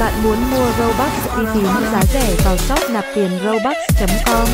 Bạn muốn mua Robux uy tín giá rẻ vào shop nạp tiền Robux.com